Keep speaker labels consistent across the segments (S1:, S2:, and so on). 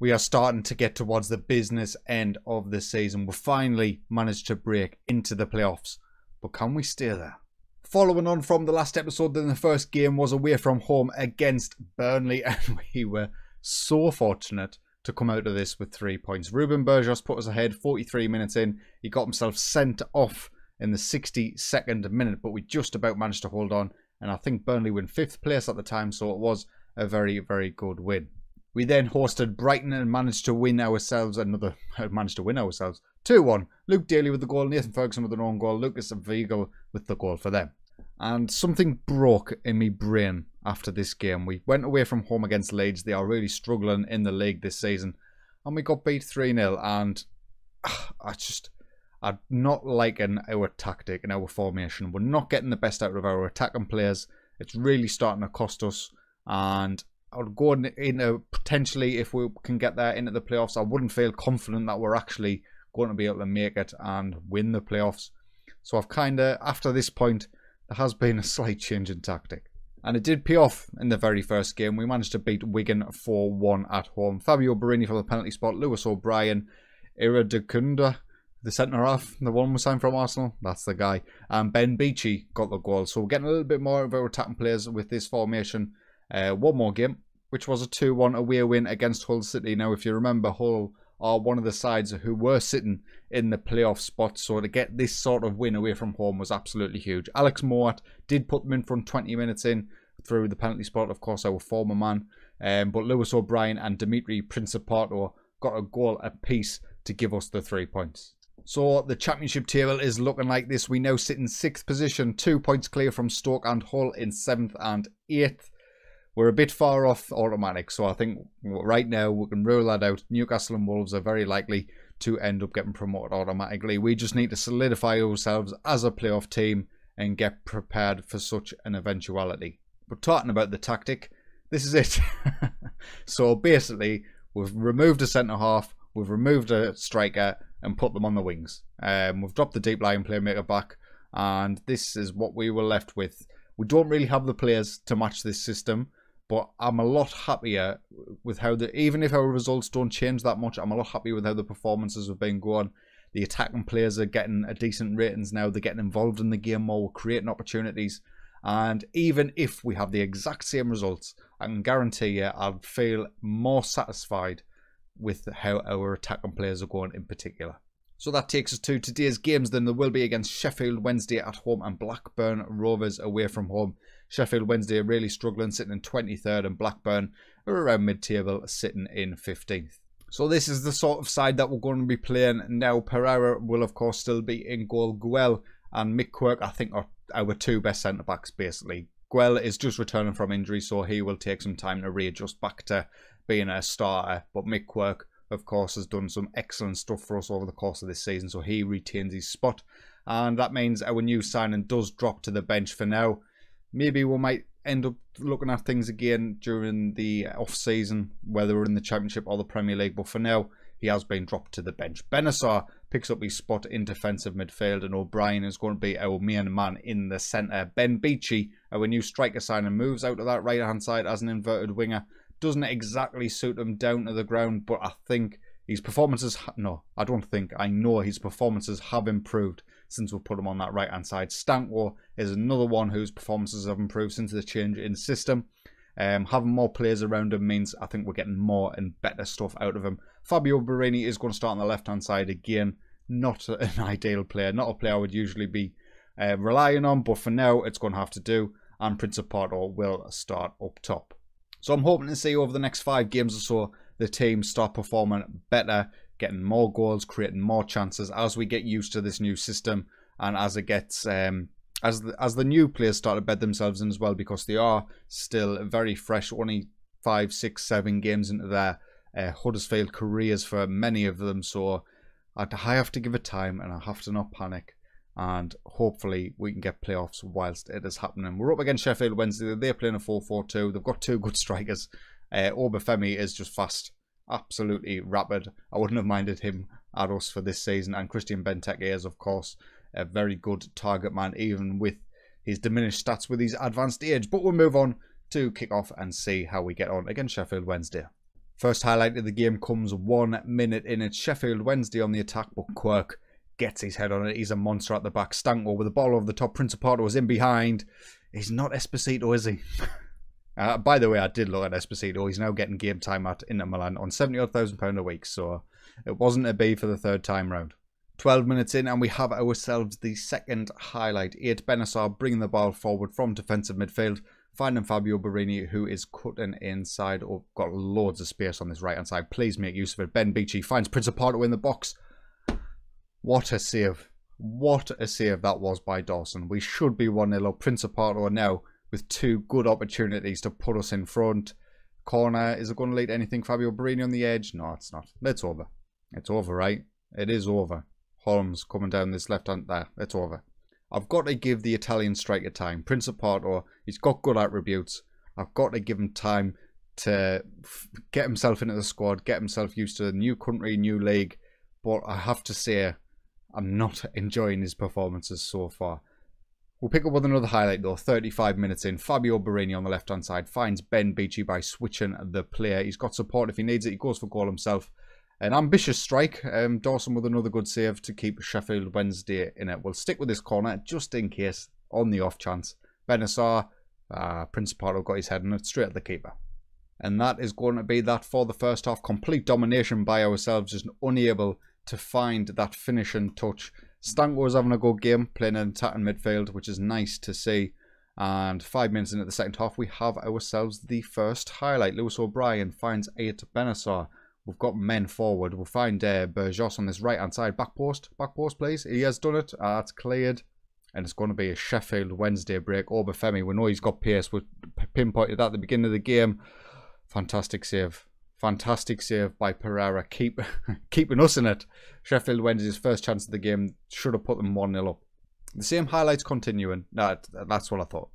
S1: we are starting to get towards the business end of the season. We finally managed to break into the playoffs, but can we stay there? Following on from the last episode, then the first game was away from home against Burnley, and we were so fortunate to come out of this with three points. Ruben Burgos put us ahead 43 minutes in. He got himself sent off in the 62nd minute, but we just about managed to hold on. And I think Burnley were in fifth place at the time, so it was a very, very good win. We then hosted Brighton and managed to win ourselves another, managed to win ourselves 2 1. Luke Daly with the goal, Nathan Ferguson with an own goal, Lucas Vigal with the goal for them. And something broke in my brain after this game. We went away from home against Leeds. They are really struggling in the league this season. And we got beat 3 0. And I just, I'm not liking our tactic and our formation. We're not getting the best out of our attacking players. It's really starting to cost us. And I would go into potentially if we can get there into the playoffs. I wouldn't feel confident that we're actually going to be able to make it and win the playoffs. So I've kind of, after this point, there has been a slight change in tactic. And it did pay off in the very first game. We managed to beat Wigan 4-1 at home. Fabio Borini for the penalty spot, Lewis O'Brien, Iradikunda, the centre half, the one we signed from Arsenal, that's the guy. And Ben Beachy got the goal. So we're getting a little bit more of our attacking players with this formation. Uh, one more game, which was a 2-1 away win against Hull City. Now, if you remember, Hull are one of the sides who were sitting in the playoff spot. So to get this sort of win away from home was absolutely huge. Alex Mowatt did put them in from 20 minutes in through the penalty spot, of course, our former man. Um, but Lewis O'Brien and Dimitri Principato got a goal apiece to give us the three points. So the championship table is looking like this. We now sit in sixth position, two points clear from Stoke and Hull in seventh and eighth. We're a bit far off automatic, so I think right now we can rule that out. Newcastle and Wolves are very likely to end up getting promoted automatically. We just need to solidify ourselves as a playoff team and get prepared for such an eventuality. But talking about the tactic, this is it. so basically, we've removed a centre half, we've removed a striker, and put them on the wings. Um, we've dropped the deep line playmaker back, and this is what we were left with. We don't really have the players to match this system, but I'm a lot happier with how the even if our results don't change that much, I'm a lot happier with how the performances have been going. The attacking players are getting a decent ratings now. They're getting involved in the game more. We're creating opportunities. And even if we have the exact same results, I can guarantee you I'll feel more satisfied with how our attacking players are going in particular. So that takes us to today's games. Then there will be against Sheffield Wednesday at home and Blackburn Rovers away from home. Sheffield Wednesday are really struggling, sitting in 23rd, and Blackburn are around mid-table, sitting in 15th. So this is the sort of side that we're going to be playing now. Pereira will, of course, still be in goal. Guel and Mick Quirk, I think, are our two best centre-backs, basically. Guel is just returning from injury, so he will take some time to readjust back to being a starter. But Mick Quirk, of course, has done some excellent stuff for us over the course of this season, so he retains his spot. And that means our new signing does drop to the bench for now maybe we might end up looking at things again during the off season, whether we're in the Championship or the Premier League. But for now, he has been dropped to the bench. Bennacer picks up his spot in defensive midfield, and O'Brien is going to be our main man in the centre. Ben Beachy, our new striker signing, moves out of that right hand side as an inverted winger. Doesn't exactly suit him down to the ground, but I think his performances, no, I don't think, I know his performances have improved since we put him on that right hand side. Stanko is another one whose performances have improved since the change in system. Um, having more players around him means I think we're getting more and better stuff out of him. Fabio Borini is going to start on the left hand side again. Not an ideal player, not a player I would usually be uh, relying on, but for now it's going to have to do. And Principato will start up top. So I'm hoping to see over the next five games or so the team start performing better getting more goals, creating more chances as we get used to this new system and as it gets um, as the, as the new players start to bed themselves in as well because they are still very fresh, only five, six, seven games into their uh, Huddersfield careers for many of them. So I have to give it time and I have to not panic. And hopefully we can get playoffs whilst it is happening. We're up against Sheffield Wednesday. They're playing a 4-4-2. They've got two good strikers. Uh, Obafemi is just fast absolutely rapid. I wouldn't have minded him at us for this season. And Christian Benteke is, of course, a very good target man, even with his diminished stats with his advanced age. But we'll move on to kick off and see how we get on against Sheffield Wednesday. First highlight of the game comes one minute in. It's Sheffield Wednesday on the attack, but Quirk gets his head on it. He's a monster at the back. Stanko with the ball over the top. Prince Principato is in behind. He's not Esposito, is he? uh, by the way, I did look at Esposito. He's now getting game time at Inter Milan on £70,000 a week, so it wasn't a B for the third time round. 12 minutes in, and we have ourselves the second highlight. Eight Bennacer bringing the ball forward from defensive midfield, finding Fabio Borini who is cutting inside, or got loads of space on this right hand side. Please make use of it. Ben Beachy finds Principato in the box. What a save. What a save that was by Dawson. We should be 1 0 up. Principato now with two good opportunities to put us in front. Corner, is it going to lead anything? Fabio Borini on the edge? No, it's not. It's over. It's over, right? It is over. Holmes coming down this left hand there. It's over. I've got to give the Italian striker time. Principato, he's got good attributes. I've got to give him time to get himself into the squad, get himself used to a new country, new league. But I have to say, I'm not enjoying his performances so far. We'll pick up with another highlight though. 35 minutes in, Fabio Borini on the left-hand side finds Ben Beachy by switching the player. He's got support if he needs it. He goes for goal himself. An ambitious strike. Um, Dawson with another good save to keep Sheffield Wednesday in it. We'll stick with this corner just in case, on the off chance. Bennacer, uh, Principato got his head in it straight at the keeper. And that is going to be that for the first half. Complete domination by ourselves, just unable to find that finishing touch. Stanko was having a good game, playing an attacking midfield, which is nice to see. And five minutes into the second half, we have ourselves the first highlight. Lewis O'Brien finds eight Bennacer. We've got men forward. We'll find uh, Burgos on this right-hand side. Back post. Back post, please. He has done it. Uh, it's cleared. And it's going to be a Sheffield Wednesday break. Obafemi, we know he's got pace. We pinpointed that at the beginning of the game. Fantastic save. Fantastic save by Pereira, keep keeping us in it. Sheffield Wednesday's first chance of the game should have put them 1 0 up. The same highlights continuing. That, that's what I thought.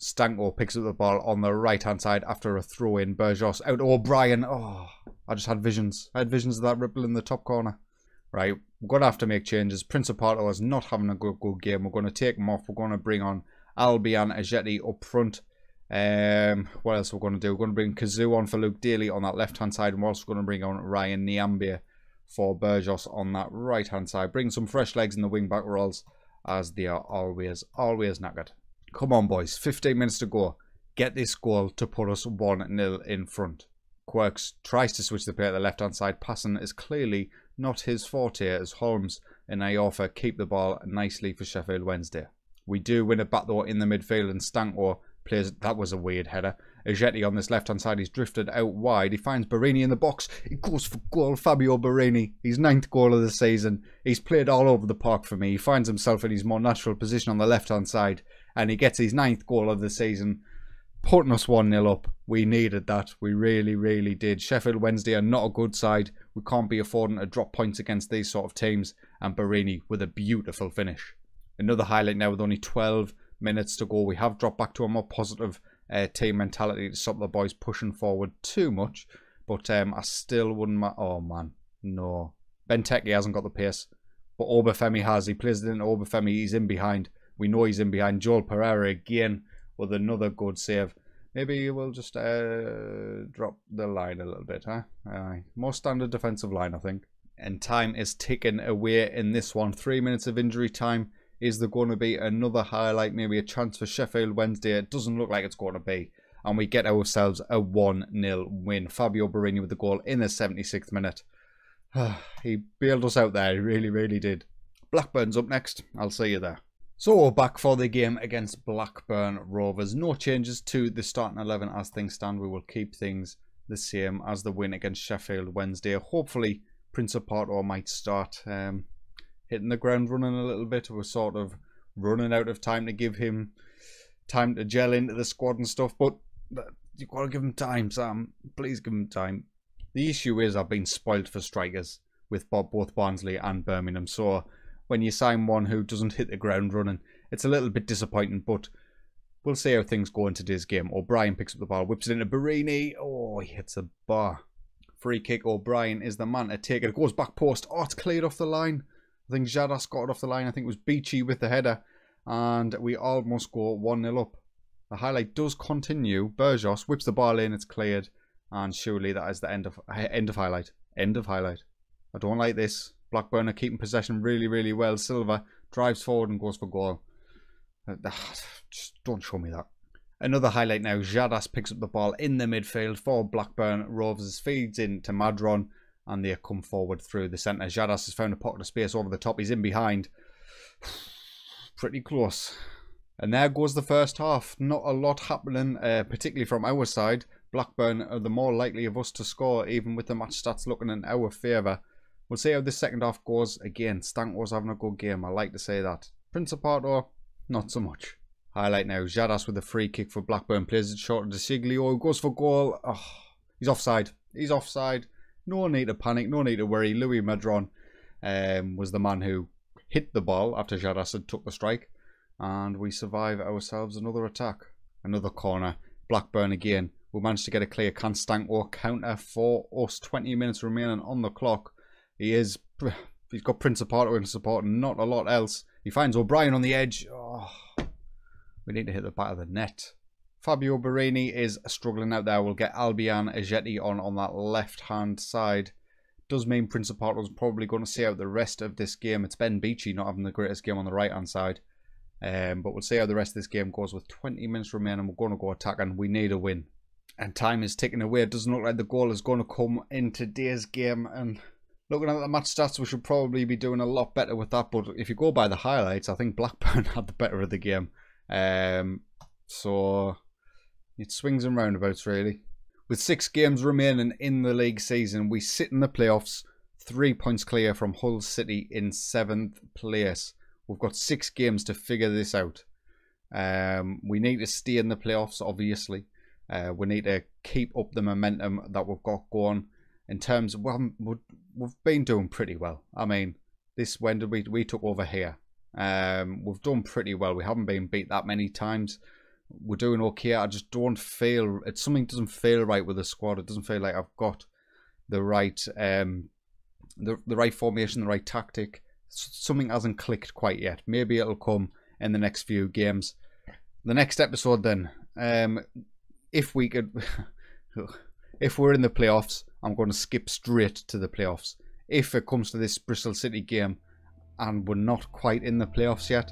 S1: Stanko picks up the ball on the right hand side after a throw in. Burgos out. O'Brien. Oh, I just had visions. I had visions of that ripple in the top corner. Right, we're going to have to make changes. Principato is not having a good, good game. We're going to take him off. We're going to bring on Albion Ajeti up front. Um, what else we're going to do? We're going to bring Kazoo on for Luke Daly on that left-hand side. And we're also going to bring on Ryan Nyambe for Burgos on that right-hand side. Bring some fresh legs in the wing-back roles as they are always, always knackered. Come on, boys. 15 minutes to go. Get this goal to put us 1-0 in front. Quirks tries to switch the play at the left-hand side. Passing is clearly not his forte as Holmes and Iorfa keep the ball nicely for Sheffield Wednesday. We do win a though in the midfield and Stanko That was a weird header. Ajeti on this left-hand side, he's drifted out wide. He finds Borini in the box. He goes for goal. Fabio Borini, his ninth goal of the season. He's played all over the park for me. He finds himself in his more natural position on the left-hand side, and he gets his ninth goal of the season, putting us 1-0 up. We needed that. We really, really did. Sheffield Wednesday are not a good side. We can't be affording to drop points against these sort of teams, and Borini with a beautiful finish. Another highlight now with only 12 minutes to go. We have dropped back to a more positive uh, team mentality to stop the boys pushing forward too much. But um, I still wouldn't... oh, man. No. Benteke hasn't got the pace. But Obafemi has. He plays it in Obafemi. He's in behind. We know he's in behind. Joel Pereira again with another good save. Maybe we'll just uh, drop the line a little bit, huh? Uh, more standard defensive line, I think. And time is ticking away in this one. Three minutes of injury time. Is there going to be another highlight, maybe a chance for Sheffield Wednesday? It doesn't look like it's going to be. And we get ourselves a 1-0 win. Fabio Borini with the goal in the 76th minute. he bailed us out there. He really, really did. Blackburn's up next. I'll see you there. So we're back for the game against Blackburn Rovers. No changes to the starting 11 as things stand. We will keep things the same as the win against Sheffield Wednesday. Hopefully, Principato might start. Um, hitting the ground running a little bit. We're sort of running out of time to give him time to gel into the squad and stuff. But you've got to give him time, Sam. Please give him time. The issue is I've been spoiled for strikers with both Barnsley and Birmingham. So when you sign one who doesn't hit the ground running, it's a little bit disappointing. But we'll see how things go in today's game. O'Brien picks up the ball, whips it into Borini. Oh, he hits the bar. Free kick. O'Brien is the man to take it. It goes back post. Oh, it's cleared off the line. I think Jadas got it off the line. I think it was Beachy with the header. And we almost go 1-0 up. The highlight does continue. Burgos whips the ball in. It's cleared. And surely that is the end of end of highlight. End of highlight. I don't like this. Blackburn are keeping possession really, really well. Silva drives forward and goes for goal. Uh, just don't show me that. Another highlight now. Jadas picks up the ball in the midfield for Blackburn. Rovers feeds in to Madron and they come forward through the centre. Jadas has found a pocket of space over the top. He's in behind. Pretty close. And there goes the first half. Not a lot happening, uh, particularly from our side. Blackburn are the more likely of us to score, even with the match stats looking in our favour. We'll see how the second half goes. Again, Stanko's having a good game. I like to say that. Prince Principato, not so much. Highlight now. Jadas with a free kick for Blackburn. Plays it short to Siglio. Goes for goal. Oh, he's offside. He's offside. No need to panic. No need to worry. Louis Madron um, was the man who hit the ball after Jadas had took the strike. And we survive ourselves another attack. Another corner. Blackburn again. We managed to get a clear Constanco counter for us. 20 minutes remaining on the clock. He is... He's got Principato in support and not a lot else. He finds O'Brien on the edge. Oh, we need to hit the back of the net. Fabio Borini is struggling out there. We'll get Albian Ajeti on on that left-hand side. Does mean is probably going to see out the rest of this game. It's Ben Beachy not having the greatest game on the right-hand side. Um, but we'll see how the rest of this game goes with 20 minutes remaining. We're going to go attack and we need a win. And time is ticking away. It doesn't look like the goal is going to come in today's game. And looking at the match stats, we should probably be doing a lot better with that. But if you go by the highlights, I think Blackburn had the better of the game. Um, so it swings and roundabouts, really. With six games remaining in the league season, we sit in the playoffs, three points clear from Hull City in seventh place. We've got six games to figure this out. Um, we need to stay in the playoffs, obviously. Uh, we need to keep up the momentum that we've got going. In terms of, well, we've been doing pretty well. I mean, this when did we we took over here? Um, we've done pretty well. We haven't been beat that many times. We're doing okay. I just don't feel it's something doesn't feel right with the squad. It doesn't feel like I've got the right um the the right formation, the right tactic. Something hasn't clicked quite yet. Maybe it'll come in the next few games. The next episode then, um, if we could, if we're in the playoffs, I'm going to skip straight to the playoffs. If it comes to this Bristol City game, and we're not quite in the playoffs yet,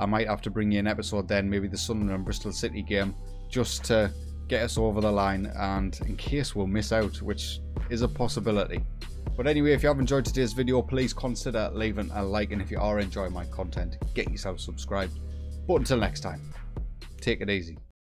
S1: I might have to bring you an episode then, maybe the Sunderland and Bristol City game, just to get us over the line and in case we'll miss out, which is a possibility. But anyway, if you have enjoyed today's video, please consider leaving a like and if you are enjoying my content, get yourself subscribed. But until next time, take it easy.